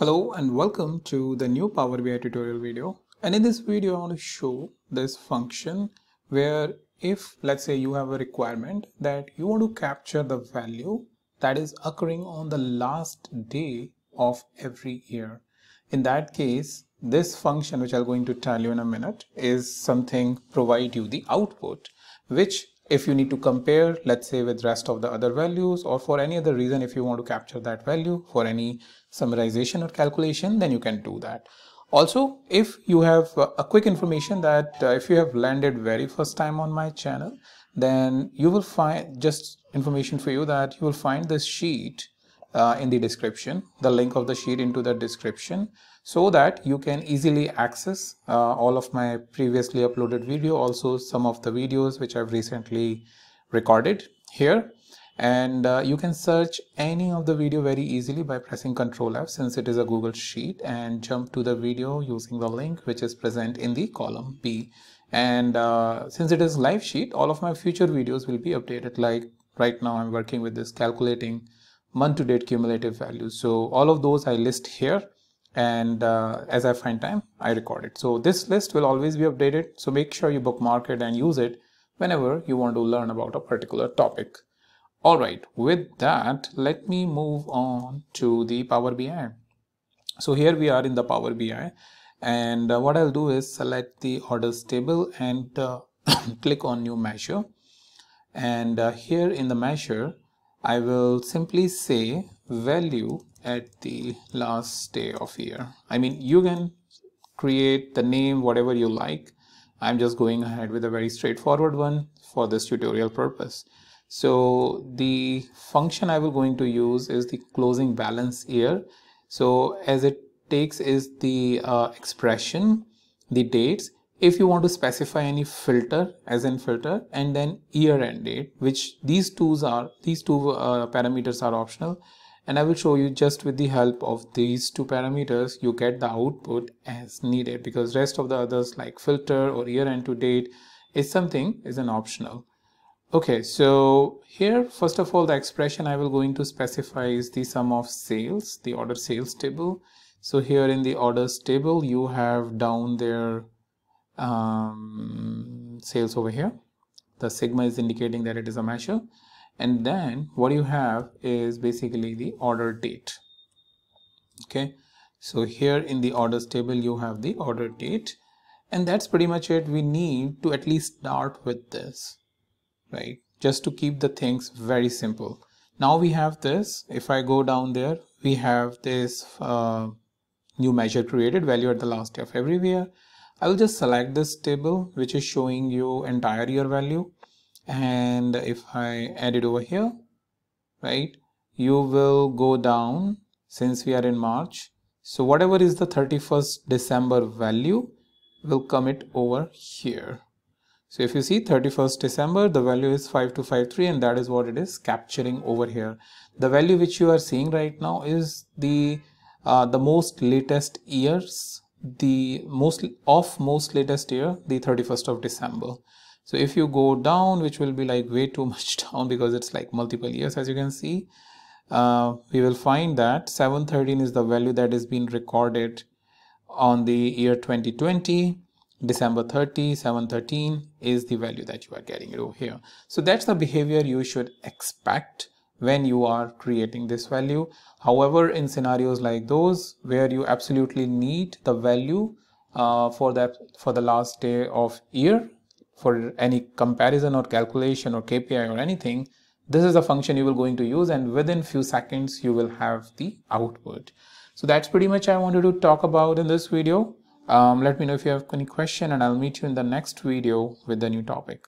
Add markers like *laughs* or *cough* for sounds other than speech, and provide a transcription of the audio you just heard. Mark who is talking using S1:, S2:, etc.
S1: Hello and welcome to the new Power BI tutorial video. And in this video, I want to show this function where if let's say you have a requirement that you want to capture the value that is occurring on the last day of every year. In that case, this function, which I'm going to tell you in a minute, is something provide you the output, which if you need to compare let's say with rest of the other values or for any other reason if you want to capture that value for any summarization or calculation then you can do that. Also if you have a quick information that uh, if you have landed very first time on my channel then you will find just information for you that you will find this sheet uh, in the description the link of the sheet into the description so that you can easily access uh, all of my previously uploaded video also some of the videos which I've recently recorded here. And uh, you can search any of the video very easily by pressing Ctrl F since it is a Google Sheet and jump to the video using the link which is present in the column B. And uh, since it is live sheet all of my future videos will be updated. Like right now I'm working with this calculating month to date cumulative values. So all of those I list here and uh, as I find time I record it. So this list will always be updated so make sure you bookmark it and use it whenever you want to learn about a particular topic. Alright with that let me move on to the Power BI so here we are in the Power BI and uh, what I'll do is select the orders table and uh, *coughs* click on new measure. And uh, here in the measure I will simply say value at the last day of year. I mean, you can create the name, whatever you like. I'm just going ahead with a very straightforward one for this tutorial purpose. So the function I will going to use is the closing balance year. So as it takes is the uh, expression, the dates if you want to specify any filter as in filter and then year end date which these tools are these two uh, parameters are optional and I will show you just with the help of these two parameters you get the output as needed because rest of the others like filter or year end to date is something is an optional. Okay so here first of all the expression I will going to specify is the sum of sales the order sales table. So here in the orders table you have down there um, sales over here. The sigma is indicating that it is a measure. And then what you have is basically the order date. Okay. So here in the orders table you have the order date. And that's pretty much it. We need to at least start with this right? Just to keep the things very simple. Now we have this. If i go down there we have this uh, new measure created value at the last day of every year I'll just select this table which is showing you entire year value. And if I add it over here right you will go down since we are in March. So whatever is the 31st December value will come it over here. So if you see 31st December the value is 5253 and that is what it is capturing over here. The value which you are seeing right now is the uh, the most latest years the most of most latest year the 31st of december. So if you go down which will be like way too *laughs* much down because it's like multiple years as you can see uh, we will find that 713 is the value that is being recorded on the year 2020 december 30 713 is the value that you are getting over here. So that's the behavior you should expect when you are creating this value. However in scenarios like those where you absolutely need the value uh, for that for the last day of year for any comparison or calculation or KPI or anything this is a function you will going to use and within few seconds you will have the output. So that's pretty much I wanted to talk about in this video. Um, let me know if you have any question and I'll meet you in the next video with the new topic